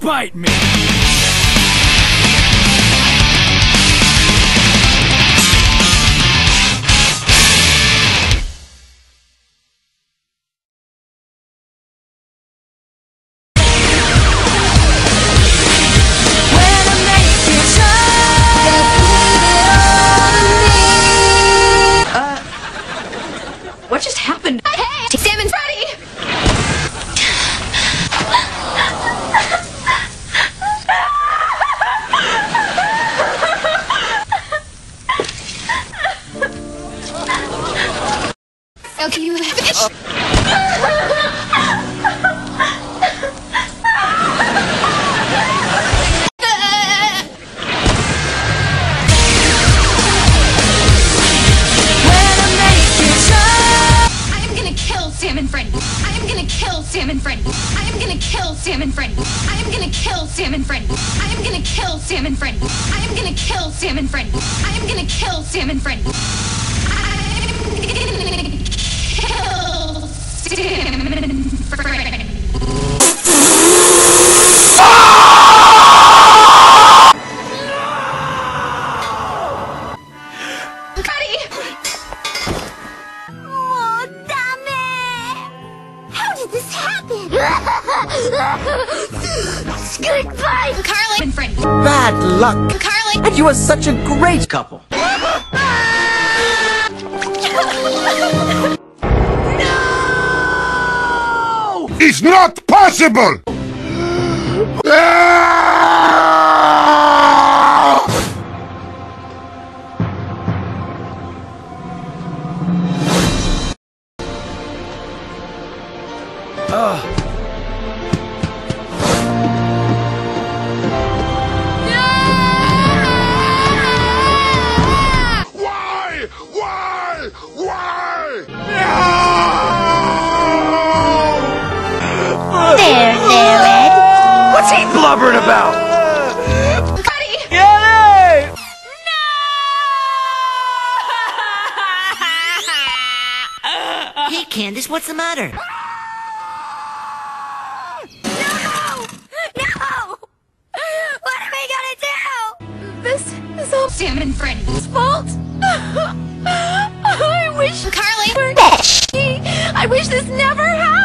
bite me! Okay, you kill Sam and. I am gonna kill Sam and Freddie. I am gonna kill Sam and. I am gonna kill Sam and. I am gonna kill Sam and Freddie. I am gonna kill Sam and Freddie. I am gonna kill Sam and Freddie. Goodbye! Carly and Freddie. Bad luck. Carly. And you are such a great couple. No! It's not possible! Ah! What's he blubbering about? Freddie! Yay! Hey, Candace, what's the matter? No! No! What are we gonna do? This is all Sam and Freddie's fault. I wish Carly! I wish this never happened.